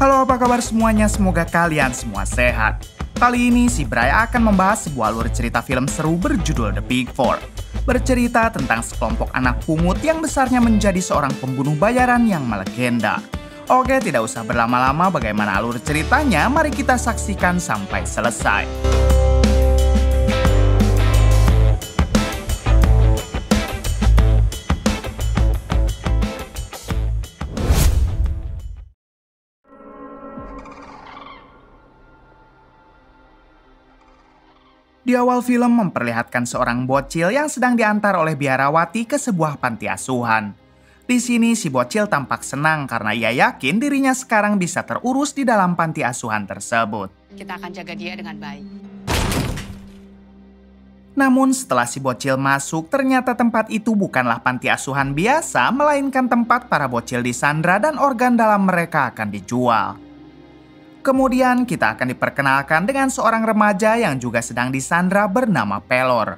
Halo apa kabar semuanya, semoga kalian semua sehat. Kali ini si Bray akan membahas sebuah alur cerita film seru berjudul The Big Four. Bercerita tentang sekelompok anak pungut yang besarnya menjadi seorang pembunuh bayaran yang melegenda. Oke, tidak usah berlama-lama bagaimana alur ceritanya, mari kita saksikan sampai selesai. Di awal film memperlihatkan seorang bocil yang sedang diantar oleh biarawati ke sebuah panti asuhan. Di sini si bocil tampak senang karena ia yakin dirinya sekarang bisa terurus di dalam panti asuhan tersebut. Kita akan jaga dia dengan baik. Namun setelah si bocil masuk, ternyata tempat itu bukanlah panti asuhan biasa, melainkan tempat para bocil disandra dan organ dalam mereka akan dijual. Kemudian kita akan diperkenalkan dengan seorang remaja yang juga sedang disandra bernama Pelor.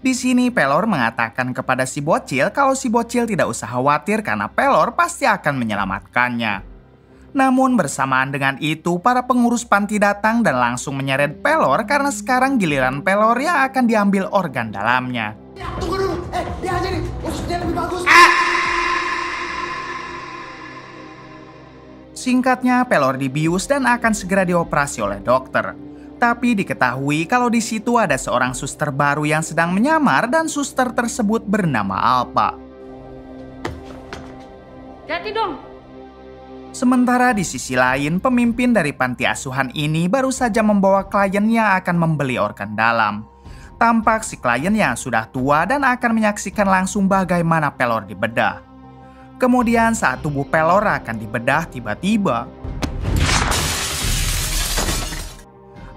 Di sini Pelor mengatakan kepada si bocil kalau si bocil tidak usah khawatir karena Pelor pasti akan menyelamatkannya. Namun bersamaan dengan itu para pengurus panti datang dan langsung menyeret Pelor karena sekarang giliran Pelor yang akan diambil organ dalamnya. Tunggu dulu! Eh, dia aja nih! Ususnya lebih bagus! Singkatnya, Pelor dibius dan akan segera dioperasi oleh dokter. Tapi diketahui kalau di situ ada seorang suster baru yang sedang menyamar dan suster tersebut bernama Alpa. Hati dong. Sementara di sisi lain, pemimpin dari panti asuhan ini baru saja membawa klien yang akan membeli organ dalam. Tampak si klien yang sudah tua dan akan menyaksikan langsung bagaimana Pelor dibedah. Kemudian saat tubuh Pelor akan dibedah tiba-tiba.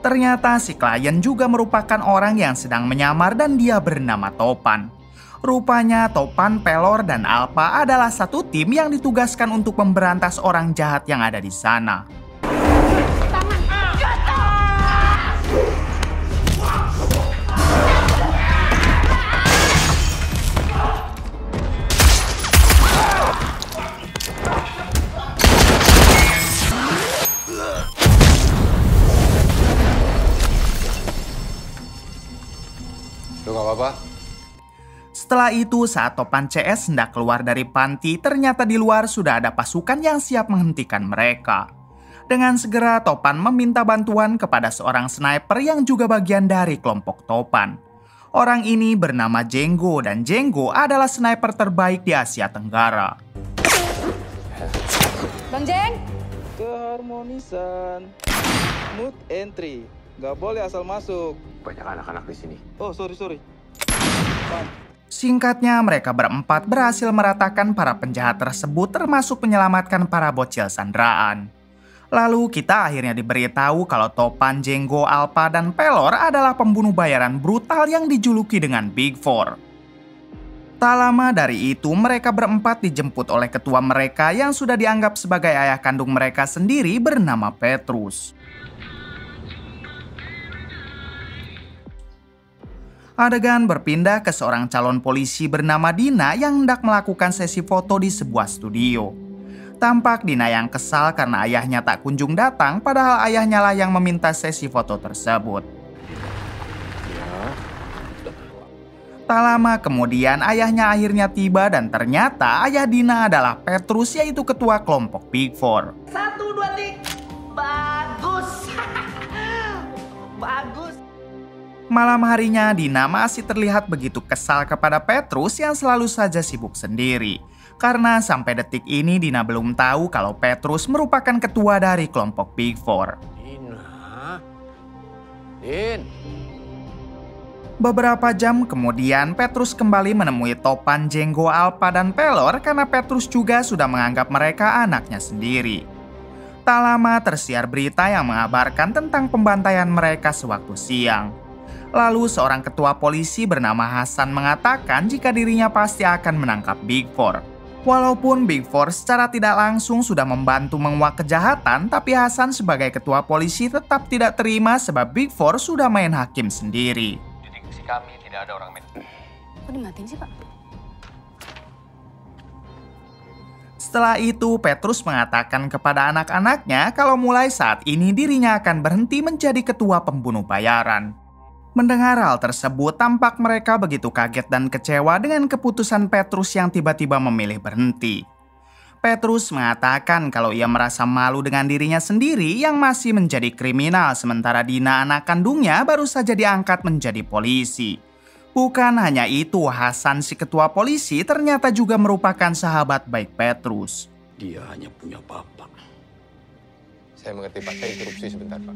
Ternyata si klien juga merupakan orang yang sedang menyamar dan dia bernama Topan. Rupanya Topan, Pelor, dan Alpa adalah satu tim yang ditugaskan untuk memberantas orang jahat yang ada di sana. Setelah itu, saat Topan CS hendak keluar dari panti, ternyata di luar sudah ada pasukan yang siap menghentikan mereka. Dengan segera, Topan meminta bantuan kepada seorang sniper yang juga bagian dari kelompok Topan. Orang ini bernama Jenggo dan Jenggo adalah sniper terbaik di Asia Tenggara. Bang Jeng, keharmonisan mood entry nggak boleh asal masuk Banyak anak-anak di sini. oh sorry sorry Singkatnya, mereka berempat berhasil meratakan para penjahat tersebut termasuk menyelamatkan para bocil sandraan. Lalu kita akhirnya diberitahu kalau Topan, Jenggo, Alpa, dan Pelor adalah pembunuh bayaran brutal yang dijuluki dengan Big Four. Tak lama dari itu, mereka berempat dijemput oleh ketua mereka yang sudah dianggap sebagai ayah kandung mereka sendiri bernama Petrus. Adegan berpindah ke seorang calon polisi bernama Dina yang hendak melakukan sesi foto di sebuah studio. Tampak Dina yang kesal karena ayahnya tak kunjung datang, padahal ayahnya lah yang meminta sesi foto tersebut. Tak lama kemudian ayahnya akhirnya tiba dan ternyata ayah Dina adalah Petrus yaitu ketua kelompok Big Four. Satu, dua, tiga. Bagus. Malam harinya Dina masih terlihat begitu kesal kepada Petrus yang selalu saja sibuk sendiri. Karena sampai detik ini Dina belum tahu kalau Petrus merupakan ketua dari kelompok Big Four. Dina. Din. Beberapa jam kemudian, Petrus kembali menemui Topan, Jenggo, Alpa, dan Pelor karena Petrus juga sudah menganggap mereka anaknya sendiri. Tak lama tersiar berita yang mengabarkan tentang pembantaian mereka sewaktu siang. Lalu seorang ketua polisi bernama Hasan mengatakan jika dirinya pasti akan menangkap Big Four. Walaupun Big Four secara tidak langsung sudah membantu menguak kejahatan, tapi Hasan sebagai ketua polisi tetap tidak terima sebab Big Four sudah main hakim sendiri. Di divisi kami tidak ada orang Kok dimatiin sih, Pak? Setelah itu, Petrus mengatakan kepada anak-anaknya kalau mulai saat ini dirinya akan berhenti menjadi ketua pembunuh bayaran. Mendengar hal tersebut, tampak mereka begitu kaget dan kecewa dengan keputusan Petrus yang tiba-tiba memilih berhenti. Petrus mengatakan kalau ia merasa malu dengan dirinya sendiri yang masih menjadi kriminal sementara Dina anak kandungnya baru saja diangkat menjadi polisi. Bukan hanya itu, Hasan si ketua polisi ternyata juga merupakan sahabat baik Petrus. Dia hanya punya bapak. Saya mengerti Pak, saya interupsi sebentar Pak.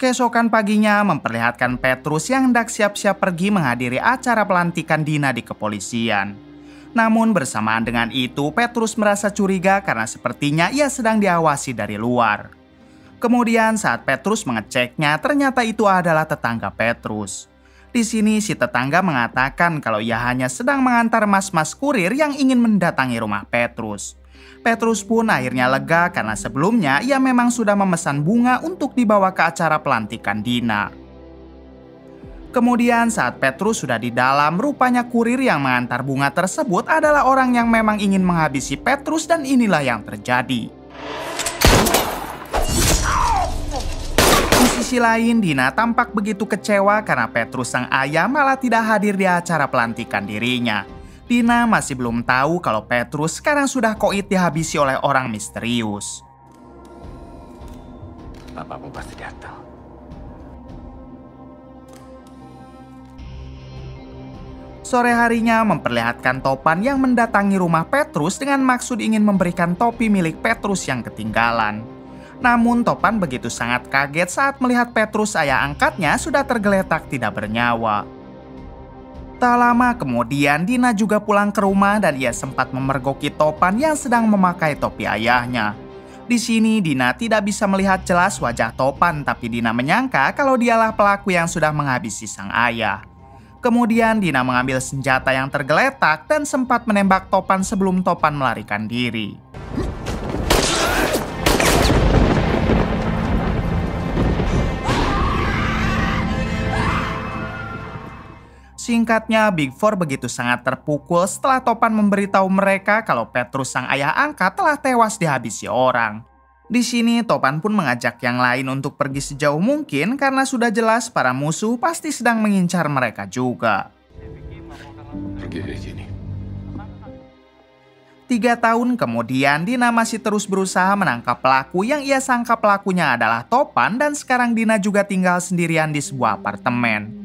Keesokan paginya memperlihatkan Petrus yang hendak siap-siap pergi menghadiri acara pelantikan Dina di kepolisian. Namun bersamaan dengan itu, Petrus merasa curiga karena sepertinya ia sedang diawasi dari luar. Kemudian saat Petrus mengeceknya, ternyata itu adalah tetangga Petrus. Di sini si tetangga mengatakan kalau ia hanya sedang mengantar mas-mas kurir yang ingin mendatangi rumah Petrus. Petrus pun akhirnya lega karena sebelumnya ia memang sudah memesan bunga untuk dibawa ke acara pelantikan Dina. Kemudian saat Petrus sudah di dalam, rupanya kurir yang mengantar bunga tersebut adalah orang yang memang ingin menghabisi Petrus dan inilah yang terjadi. Di sisi lain, Dina tampak begitu kecewa karena Petrus sang ayah malah tidak hadir di acara pelantikan dirinya. Dina masih belum tahu kalau Petrus sekarang sudah koit dihabisi oleh orang misterius. Bapakmu pasti datang. Sore harinya memperlihatkan Topan yang mendatangi rumah Petrus dengan maksud ingin memberikan topi milik Petrus yang ketinggalan. Namun Topan begitu sangat kaget saat melihat Petrus ayah angkatnya sudah tergeletak tidak bernyawa. Tak lama kemudian Dina juga pulang ke rumah dan ia sempat memergoki Topan yang sedang memakai topi ayahnya. Di sini Dina tidak bisa melihat jelas wajah Topan tapi Dina menyangka kalau dialah pelaku yang sudah menghabisi sang ayah. Kemudian Dina mengambil senjata yang tergeletak dan sempat menembak Topan sebelum Topan melarikan diri. Singkatnya, Big Four begitu sangat terpukul setelah Topan memberitahu mereka kalau Petrus sang ayah angkat telah tewas dihabisi orang. Di sini Topan pun mengajak yang lain untuk pergi sejauh mungkin karena sudah jelas para musuh pasti sedang mengincar mereka juga. Pergi dari sini. Tiga tahun kemudian, Dina masih terus berusaha menangkap pelaku yang ia sangka pelakunya adalah Topan dan sekarang Dina juga tinggal sendirian di sebuah apartemen.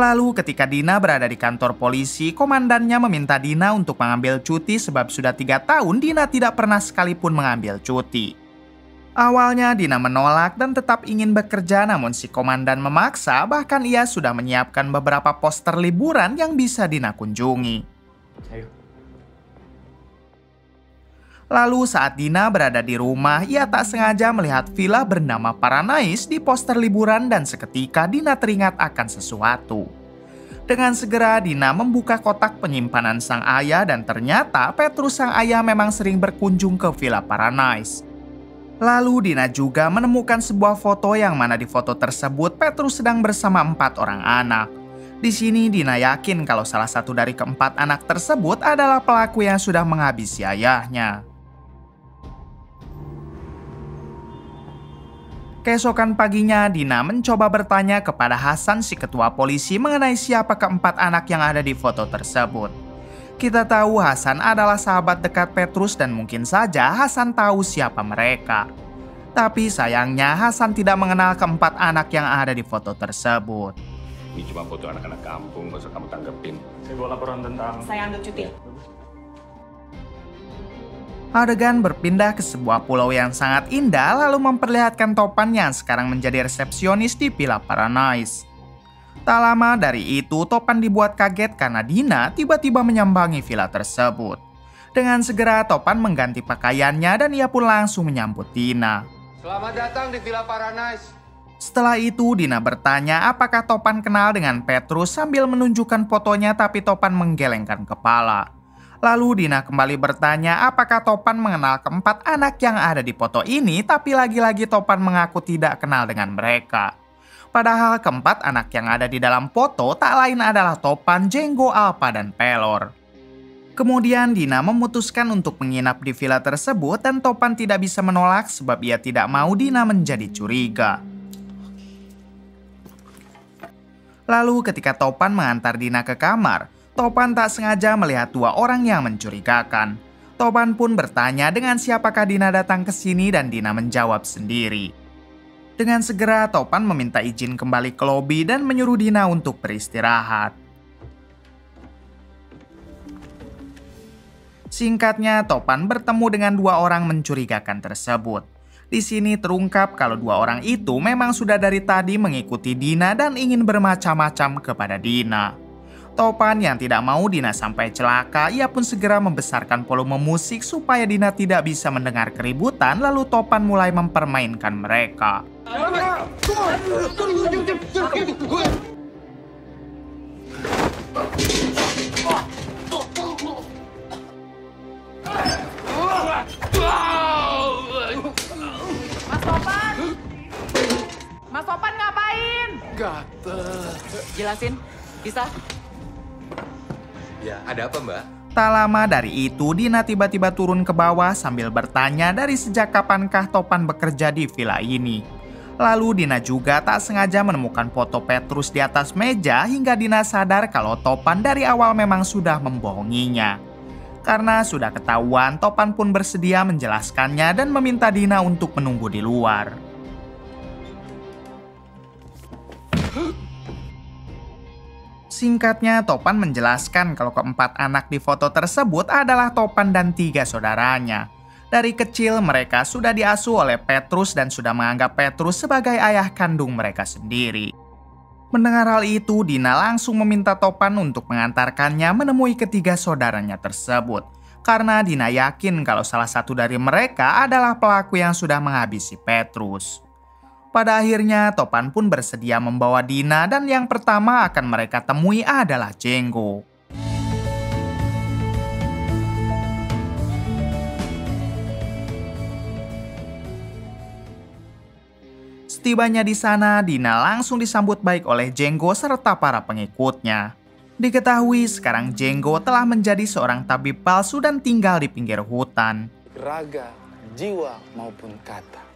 Lalu ketika Dina berada di kantor polisi, komandannya meminta Dina untuk mengambil cuti sebab sudah tiga tahun Dina tidak pernah sekalipun mengambil cuti. Awalnya Dina menolak dan tetap ingin bekerja namun si komandan memaksa bahkan ia sudah menyiapkan beberapa poster liburan yang bisa Dina kunjungi. Ayo. Lalu saat Dina berada di rumah, ia tak sengaja melihat villa bernama Paranais di poster liburan dan seketika Dina teringat akan sesuatu. Dengan segera Dina membuka kotak penyimpanan sang ayah dan ternyata Petrus sang ayah memang sering berkunjung ke villa Paranais. Lalu Dina juga menemukan sebuah foto yang mana di foto tersebut Petrus sedang bersama empat orang anak. Di sini Dina yakin kalau salah satu dari keempat anak tersebut adalah pelaku yang sudah menghabisi ayahnya. Keesokan paginya, Dina mencoba bertanya kepada Hasan si ketua polisi mengenai siapa keempat anak yang ada di foto tersebut. Kita tahu Hasan adalah sahabat dekat Petrus dan mungkin saja Hasan tahu siapa mereka. Tapi sayangnya Hasan tidak mengenal keempat anak yang ada di foto tersebut. Ini cuma foto anak-anak kampung, gak usah kamu tanggepin. Saya bawa laporan tentang Saya ambil cuti. Adegan berpindah ke sebuah pulau yang sangat indah lalu memperlihatkan Topan yang sekarang menjadi resepsionis di Villa Paranais. Tak lama dari itu, Topan dibuat kaget karena Dina tiba-tiba menyambangi villa tersebut. Dengan segera Topan mengganti pakaiannya dan ia pun langsung menyambut Dina. Selamat datang di Villa Paradise. Setelah itu Dina bertanya apakah Topan kenal dengan Petrus sambil menunjukkan fotonya tapi Topan menggelengkan kepala. Lalu Dina kembali bertanya apakah Topan mengenal keempat anak yang ada di foto ini tapi lagi-lagi Topan mengaku tidak kenal dengan mereka. Padahal keempat anak yang ada di dalam foto tak lain adalah Topan, Jenggo, Alpa, dan Pelor. Kemudian Dina memutuskan untuk menginap di villa tersebut dan Topan tidak bisa menolak sebab ia tidak mau Dina menjadi curiga. Lalu ketika Topan mengantar Dina ke kamar, Topan tak sengaja melihat dua orang yang mencurigakan. Topan pun bertanya dengan siapakah Dina datang ke sini dan Dina menjawab sendiri. Dengan segera Topan meminta izin kembali ke lobi dan menyuruh Dina untuk beristirahat. Singkatnya, Topan bertemu dengan dua orang mencurigakan tersebut. Di sini terungkap kalau dua orang itu memang sudah dari tadi mengikuti Dina dan ingin bermacam-macam kepada Dina. Topan yang tidak mau Dina sampai celaka, ia pun segera membesarkan volume musik supaya Dina tidak bisa mendengar keributan lalu Topan mulai mempermainkan mereka. Mas Topan! Mas Topan ngapain? Gatel. Jelasin, bisa? Ya, ada apa mbak? Tak lama dari itu, Dina tiba-tiba turun ke bawah sambil bertanya dari sejak kapankah Topan bekerja di villa ini. Lalu Dina juga tak sengaja menemukan foto Petrus di atas meja hingga Dina sadar kalau Topan dari awal memang sudah membohonginya. Karena sudah ketahuan, Topan pun bersedia menjelaskannya dan meminta Dina untuk menunggu di luar. Singkatnya, Topan menjelaskan kalau keempat anak di foto tersebut adalah Topan dan tiga saudaranya. Dari kecil mereka sudah diasuh oleh Petrus dan sudah menganggap Petrus sebagai ayah kandung mereka sendiri. Mendengar hal itu, Dina langsung meminta Topan untuk mengantarkannya menemui ketiga saudaranya tersebut. Karena Dina yakin kalau salah satu dari mereka adalah pelaku yang sudah menghabisi Petrus. Pada akhirnya, Topan pun bersedia membawa Dina dan yang pertama akan mereka temui adalah Jenggo. Setibanya di sana, Dina langsung disambut baik oleh Jenggo serta para pengikutnya. Diketahui sekarang Jenggo telah menjadi seorang tabib palsu dan tinggal di pinggir hutan. Raga, jiwa maupun kata.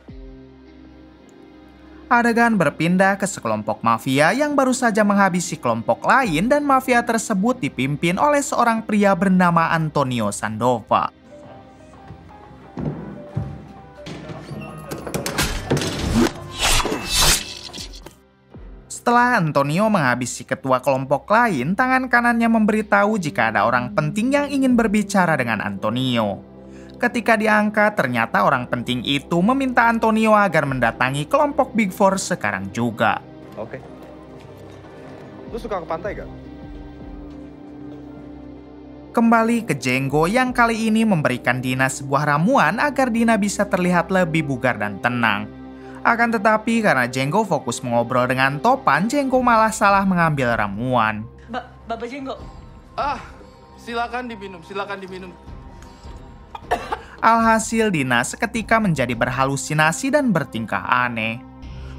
Adegan berpindah ke sekelompok mafia yang baru saja menghabisi kelompok lain dan mafia tersebut dipimpin oleh seorang pria bernama Antonio Sandova. Setelah Antonio menghabisi ketua kelompok lain, tangan kanannya memberitahu jika ada orang penting yang ingin berbicara dengan Antonio. Ketika diangkat, ternyata orang penting itu meminta Antonio agar mendatangi kelompok Big Four sekarang juga. Oke. Lu suka ke pantai gak? Kembali ke Jenggo yang kali ini memberikan Dina sebuah ramuan agar Dina bisa terlihat lebih bugar dan tenang. Akan tetapi karena Jenggo fokus mengobrol dengan Topan, Jenggo malah salah mengambil ramuan. Ba Bapak Jenggo, Ah, silakan diminum, silakan diminum. Alhasil Dina seketika menjadi berhalusinasi dan bertingkah aneh.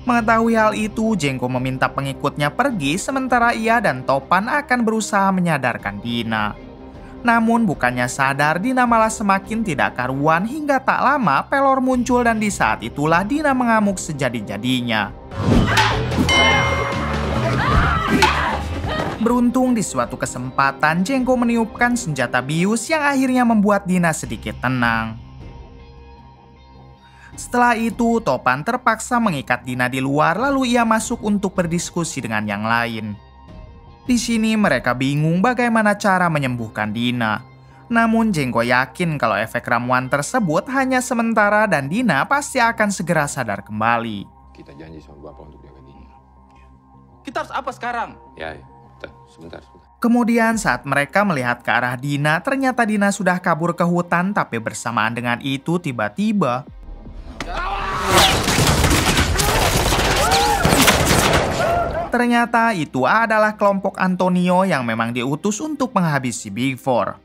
Mengetahui hal itu, Jenggo meminta pengikutnya pergi sementara ia dan Topan akan berusaha menyadarkan Dina. Namun bukannya sadar, Dina malah semakin tidak karuan hingga tak lama Pelor muncul dan di saat itulah Dina mengamuk sejadi-jadinya. Beruntung di suatu kesempatan, Jenggo meniupkan senjata bius yang akhirnya membuat Dina sedikit tenang. Setelah itu, Topan terpaksa mengikat Dina di luar lalu ia masuk untuk berdiskusi dengan yang lain. Di sini mereka bingung bagaimana cara menyembuhkan Dina. Namun Jenggo yakin kalau efek ramuan tersebut hanya sementara dan Dina pasti akan segera sadar kembali. Kita janji sama bapak untuk jaga Dina. Kita harus apa sekarang? Ya, ya. Bentar, sebentar, sebentar. Kemudian saat mereka melihat ke arah Dina, ternyata Dina sudah kabur ke hutan tapi bersamaan dengan itu tiba-tiba Ternyata itu adalah kelompok Antonio yang memang diutus untuk menghabisi Big Four.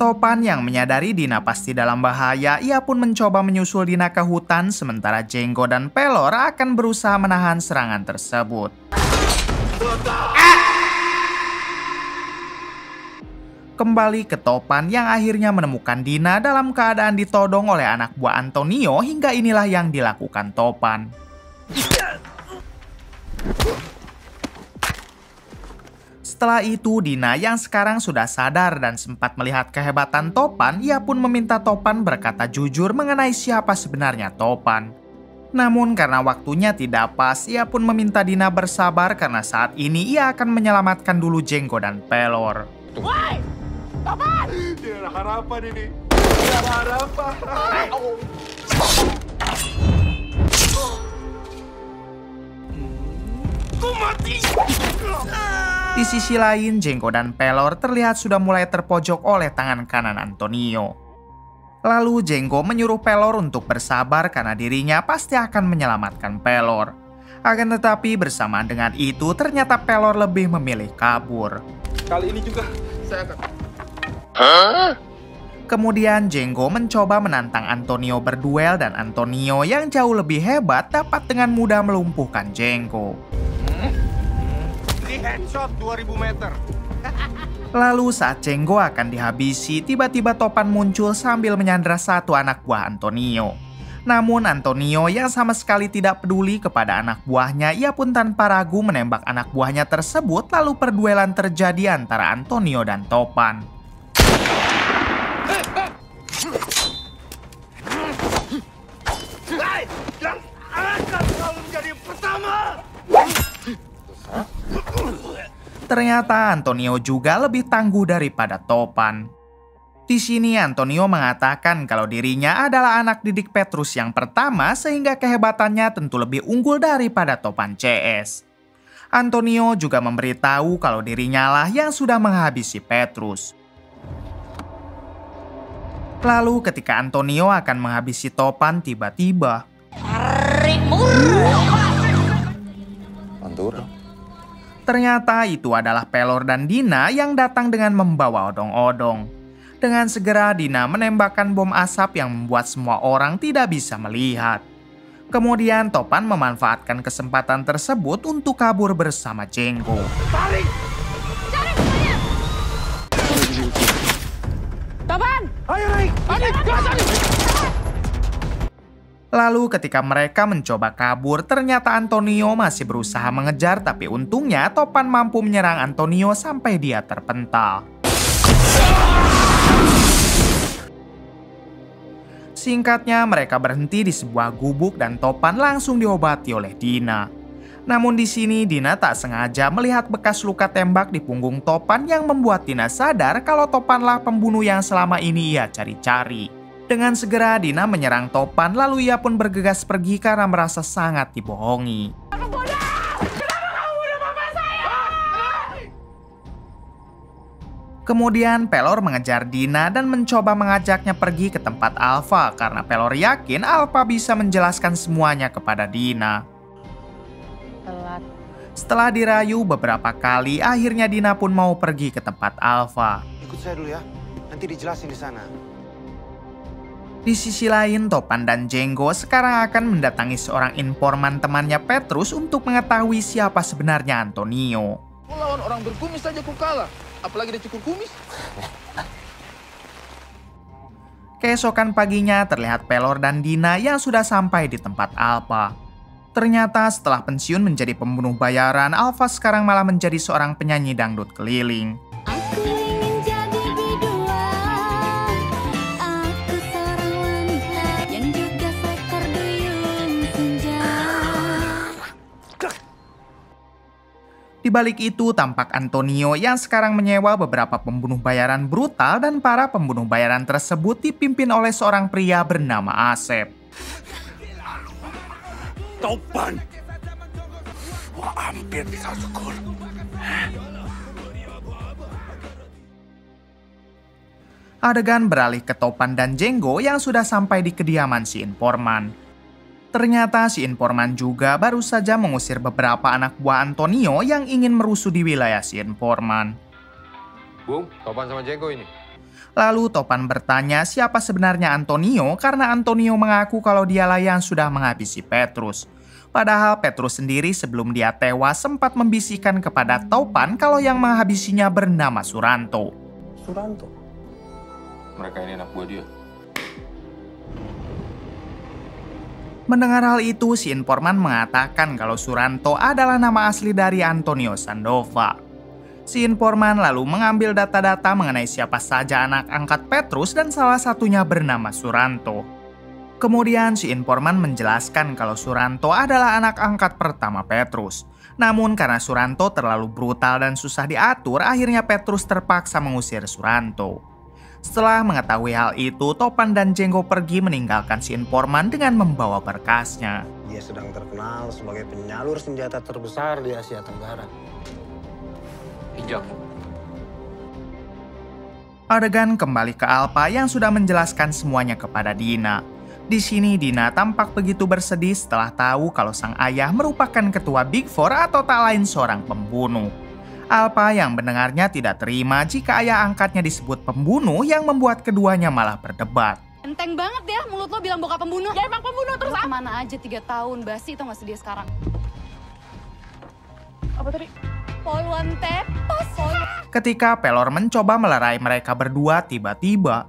Topan yang menyadari Dina pasti dalam bahaya, ia pun mencoba menyusul Dina ke hutan sementara Jenggo dan Pelor akan berusaha menahan serangan tersebut. Kembali ke Topan yang akhirnya menemukan Dina dalam keadaan ditodong oleh anak buah Antonio hingga inilah yang dilakukan Topan. Setelah itu, Dina yang sekarang sudah sadar dan sempat melihat kehebatan Topan, ia pun meminta Topan berkata jujur mengenai siapa sebenarnya Topan. Namun karena waktunya tidak pas, ia pun meminta Dina bersabar karena saat ini ia akan menyelamatkan dulu Jenggo dan Pelor. Di sisi lain, Jenggo dan Pelor terlihat sudah mulai terpojok oleh tangan kanan Antonio. Lalu Jenggo menyuruh Pelor untuk bersabar karena dirinya pasti akan menyelamatkan Pelor. Akan tetapi bersamaan dengan itu ternyata Pelor lebih memilih kabur. Kali ini juga saya akan... Kemudian Jenggo mencoba menantang Antonio berduel dan Antonio yang jauh lebih hebat dapat dengan mudah melumpuhkan Jenggo. Lalu saat Jenggo akan dihabisi, tiba-tiba Topan muncul sambil menyandra satu anak buah Antonio. Namun Antonio yang sama sekali tidak peduli kepada anak buahnya, ia pun tanpa ragu menembak anak buahnya tersebut lalu perduelan terjadi antara Antonio dan Topan. Ternyata Antonio juga lebih tangguh daripada Topan. Di sini Antonio mengatakan kalau dirinya adalah anak didik Petrus yang pertama sehingga kehebatannya tentu lebih unggul daripada Topan CS. Antonio juga memberitahu kalau dirinya lah yang sudah menghabisi Petrus. Lalu ketika Antonio akan menghabisi Topan tiba-tiba Pantura. Ternyata itu adalah Pelor dan Dina yang datang dengan membawa odong-odong. Dengan segera Dina menembakkan bom asap yang membuat semua orang tidak bisa melihat. Kemudian Topan memanfaatkan kesempatan tersebut untuk kabur bersama Jenggo. Topan! Lalu ketika mereka mencoba kabur, ternyata Antonio masih berusaha mengejar tapi untungnya Topan mampu menyerang Antonio sampai dia terpental. Singkatnya, mereka berhenti di sebuah gubuk dan Topan langsung diobati oleh Dina. Namun di sini Dina tak sengaja melihat bekas luka tembak di punggung Topan yang membuat Dina sadar kalau Topanlah pembunuh yang selama ini ia cari-cari. Dengan segera Dina menyerang Topan lalu ia pun bergegas pergi karena merasa sangat dibohongi. Kemudian Pelor mengejar Dina dan mencoba mengajaknya pergi ke tempat Alpha karena Pelor yakin Alpha bisa menjelaskan semuanya kepada Dina. Telat. Setelah dirayu beberapa kali, akhirnya Dina pun mau pergi ke tempat Alpha. Ikut saya dulu ya. Nanti dijelasin di sana. Di sisi lain, Topan dan Jenggo sekarang akan mendatangi seorang informan temannya Petrus untuk mengetahui siapa sebenarnya Antonio. Lawan orang berkumis saja kau kalah. Apalagi dia cukur kumis. Keesokan paginya terlihat Pelor dan Dina yang sudah sampai di tempat Alpha. Ternyata setelah pensiun menjadi pembunuh bayaran, Alpha sekarang malah menjadi seorang penyanyi dangdut keliling. Aku Di balik itu tampak Antonio yang sekarang menyewa beberapa pembunuh bayaran brutal dan para pembunuh bayaran tersebut dipimpin oleh seorang pria bernama Asep. Topan! Wah, hampir bisa syukur. Adegan beralih ke Topan dan Jenggo yang sudah sampai di kediaman si informan. Ternyata si informan juga baru saja mengusir beberapa anak buah Antonio yang ingin merusuh di wilayah si informan. Bung, Topan sama Jenggo ini. Lalu Topan bertanya siapa sebenarnya Antonio karena Antonio mengaku kalau dialah yang sudah menghabisi Petrus. Padahal Petrus sendiri sebelum dia tewas sempat membisikkan kepada Topan kalau yang menghabisinya bernama Suranto. Suranto. Mereka ini anak buah dia. Mendengar hal itu, si informan mengatakan kalau Suranto adalah nama asli dari Antonio Sandova. Si informan lalu mengambil data-data mengenai siapa saja anak angkat Petrus dan salah satunya bernama Suranto. Kemudian si informan menjelaskan kalau Suranto adalah anak angkat pertama Petrus. Namun karena Suranto terlalu brutal dan susah diatur, akhirnya Petrus terpaksa mengusir Suranto. Setelah mengetahui hal itu, Topan dan Jenggo pergi meninggalkan si informan dengan membawa berkasnya. Dia sedang terkenal sebagai penyalur senjata terbesar di Asia Tenggara. Hijab. Adegan kembali ke Alpa yang sudah menjelaskan semuanya kepada Dina. Di sini Dina tampak begitu bersedih setelah tahu kalau sang ayah merupakan ketua Big Four atau tak lain seorang pembunuh. Alpa yang mendengarnya tidak terima jika ayah angkatnya disebut pembunuh yang membuat keduanya malah berdebat. Enteng banget ya mulut lo bilang bokap pembunuh. Ya emang pembunuh terus Lo apa? ke mana aja tiga tahun basi tau gak sedih sekarang. Apa tadi? Poluan tepos. Ketika Pelor mencoba melerai mereka berdua, tiba-tiba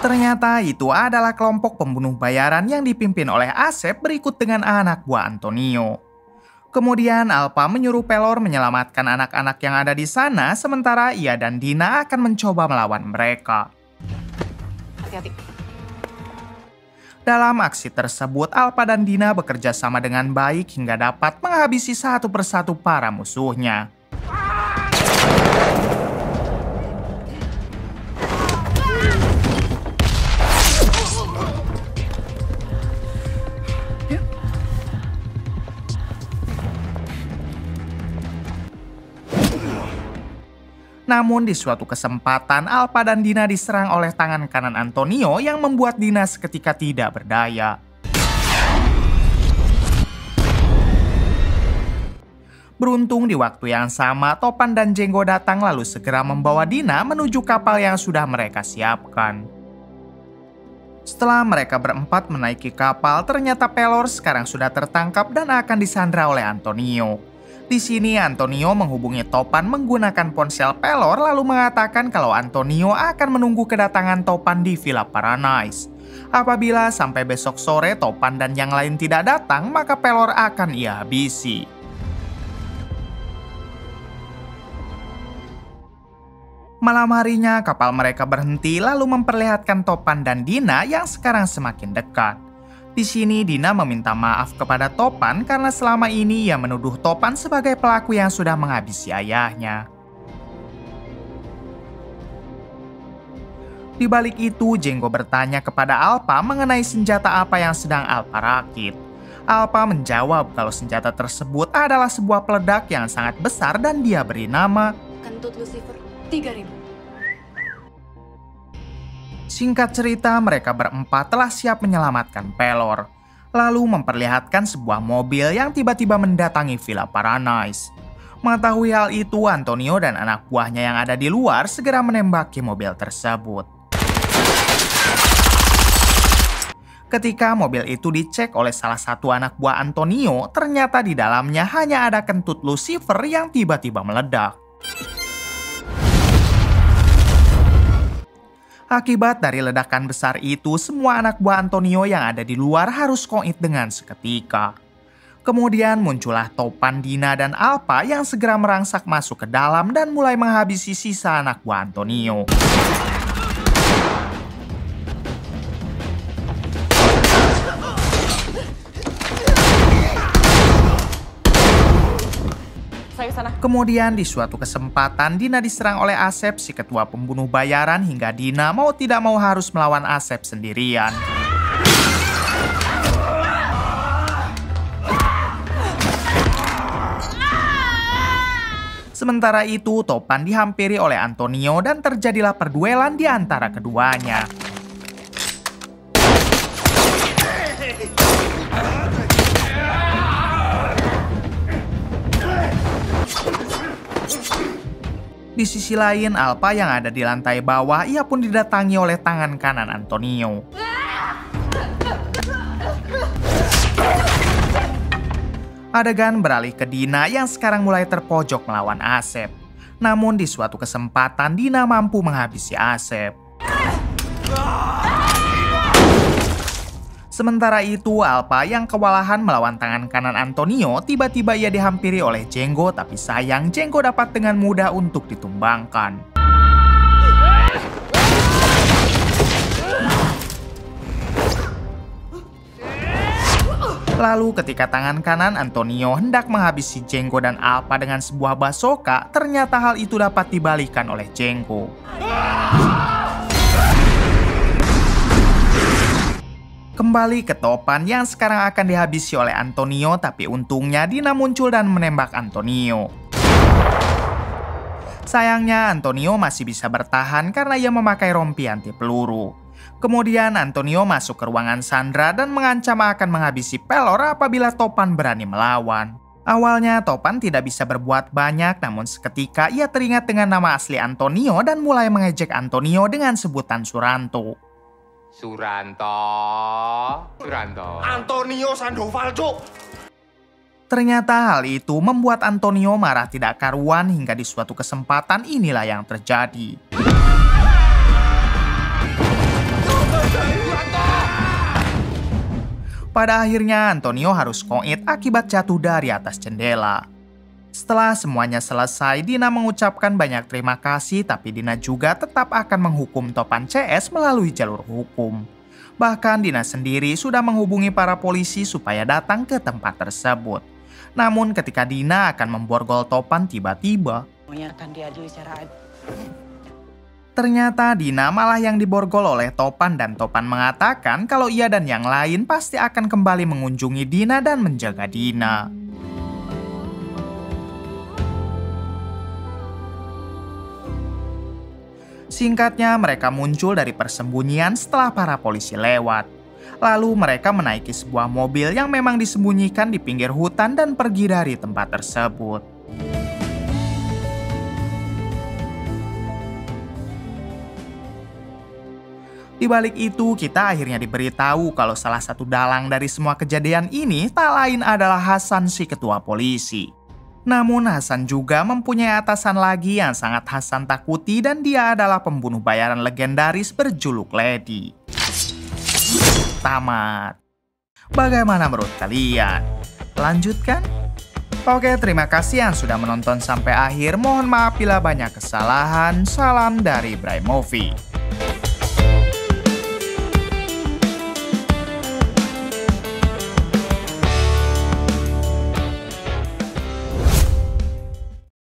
Ternyata itu adalah kelompok pembunuh bayaran yang dipimpin oleh Asep berikut dengan anak buah Antonio. Kemudian Alpa menyuruh Pelor menyelamatkan anak-anak yang ada di sana, sementara ia dan Dina akan mencoba melawan mereka. Hati-hati. Dalam aksi tersebut, Alpa dan Dina bekerja sama dengan baik hingga dapat menghabisi satu persatu para musuhnya. Namun di suatu kesempatan, Alpa dan Dina diserang oleh tangan kanan Antonio yang membuat Dina seketika tidak berdaya. Beruntung di waktu yang sama, Topan dan Jenggo datang lalu segera membawa Dina menuju kapal yang sudah mereka siapkan. Setelah mereka berempat menaiki kapal, ternyata Pelor sekarang sudah tertangkap dan akan disandra oleh Antonio. Di sini Antonio menghubungi Topan menggunakan ponsel Pelor lalu mengatakan kalau Antonio akan menunggu kedatangan Topan di Villa Paradise. Apabila sampai besok sore Topan dan yang lain tidak datang, maka Pelor akan ia habisi. Malam harinya kapal mereka berhenti lalu memperlihatkan Topan dan Dina yang sekarang semakin dekat. Di sini Dina meminta maaf kepada Topan karena selama ini ia menuduh Topan sebagai pelaku yang sudah menghabisi ayahnya. Di balik itu, Jenggo bertanya kepada Alpa mengenai senjata apa yang sedang Alpa rakit. Alpa menjawab kalau senjata tersebut adalah sebuah peledak yang sangat besar dan dia beri nama Kentut Lucifer. 3000. Singkat cerita, mereka berempat telah siap menyelamatkan Pelor, lalu memperlihatkan sebuah mobil yang tiba-tiba mendatangi Villa Paradise. Mengetahui hal itu, Antonio dan anak buahnya yang ada di luar segera menembaki mobil tersebut. Ketika mobil itu dicek oleh salah satu anak buah Antonio, ternyata di dalamnya hanya ada kentut Lucifer yang tiba-tiba meledak. Akibat dari ledakan besar itu, semua anak buah Antonio yang ada di luar harus koit dengan seketika. Kemudian muncullah Topan, Dina, dan Alpa yang segera merangsak masuk ke dalam dan mulai menghabisi sisa anak buah Antonio. Kemudian di suatu kesempatan Dina diserang oleh Asep si ketua pembunuh bayaran hingga Dina mau tidak mau harus melawan Asep sendirian. Sementara itu, Topan dihampiri oleh Antonio dan terjadilah perduelan di antara keduanya. Di sisi lain, Alpa yang ada di lantai bawah, ia pun didatangi oleh tangan kanan Antonio. Adegan beralih ke Dina yang sekarang mulai terpojok melawan Asep. Namun di suatu kesempatan Dina mampu menghabisi Asep. Sementara itu, Alpa yang kewalahan melawan tangan kanan Antonio, tiba-tiba ia dihampiri oleh Jenggo, tapi sayang Jenggo dapat dengan mudah untuk ditumbangkan. Lalu ketika tangan kanan Antonio hendak menghabisi Jenggo dan Alpa dengan sebuah basoka, ternyata hal itu dapat dibalikan oleh Jenggo. Kembali ke Topan yang sekarang akan dihabisi oleh Antonio, tapi untungnya Dina muncul dan menembak Antonio. Sayangnya Antonio masih bisa bertahan karena ia memakai rompi anti peluru. Kemudian Antonio masuk ke ruangan Sandra dan mengancam akan menghabisi Pelor apabila Topan berani melawan. Awalnya Topan tidak bisa berbuat banyak namun seketika ia teringat dengan nama asli Antonio dan mulai mengejek Antonio dengan sebutan Suranto. Suranto, Suranto. Antonio Sandoval, Ternyata hal itu membuat Antonio marah tidak karuan hingga di suatu kesempatan inilah yang terjadi. Pada akhirnya Antonio harus koit akibat jatuh dari atas jendela. Setelah semuanya selesai, Dina mengucapkan banyak terima kasih, tapi Dina juga tetap akan menghukum Topan CS melalui jalur hukum. Bahkan Dina sendiri sudah menghubungi para polisi supaya datang ke tempat tersebut. Namun ketika Dina akan memborgol Topan tiba-tiba, Ternyata Dina malah yang diborgol oleh Topan dan Topan mengatakan kalau ia dan yang lain pasti akan kembali mengunjungi Dina dan menjaga Dina. Singkatnya, mereka muncul dari persembunyian setelah para polisi lewat. Lalu mereka menaiki sebuah mobil yang memang disembunyikan di pinggir hutan dan pergi dari tempat tersebut. Di balik itu, kita akhirnya diberitahu kalau salah satu dalang dari semua kejadian ini tak lain adalah Hasan si ketua polisi. Namun Hasan juga mempunyai atasan lagi yang sangat Hasan takuti dan dia adalah pembunuh bayaran legendaris berjuluk Lady. Tamat. Bagaimana menurut kalian? Lanjutkan? Oke, terima kasih yang sudah menonton sampai akhir. Mohon maaf bila banyak kesalahan. Salam dari Bray Movie.